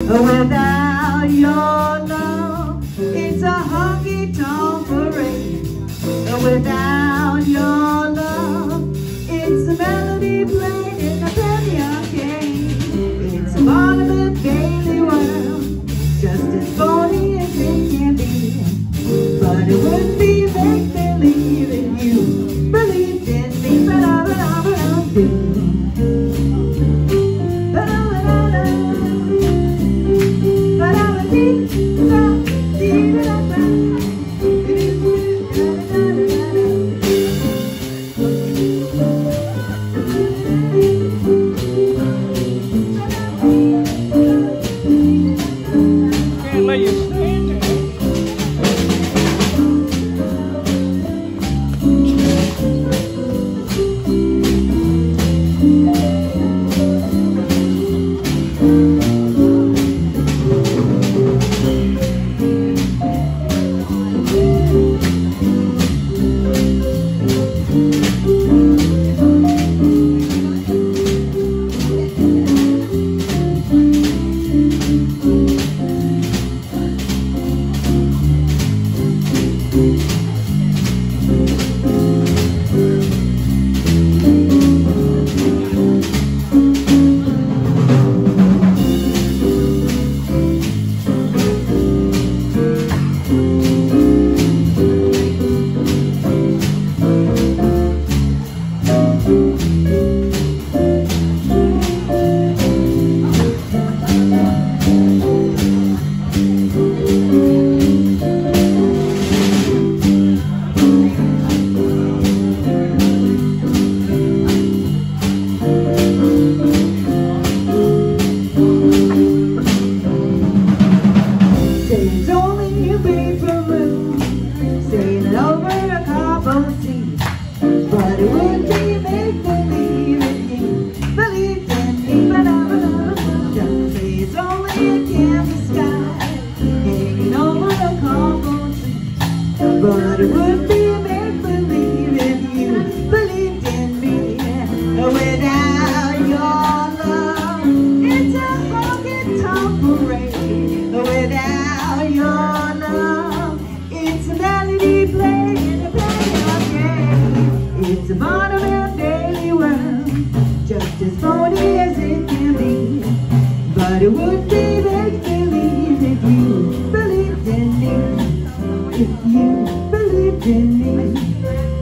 Without your love, it's a honky-tonk parade. Without your love, it's a melody played in a penny arcade. It's a Barnum Bailey world, just as phony as it can be. But it wouldn't be make-believe if you believed in me. There. just as phony as it can be. But it would be make believe if you believed in me. If you believed in me.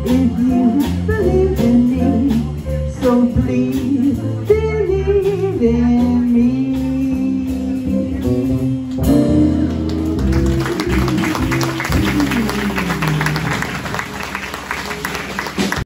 If you believed in me. So please believe in me.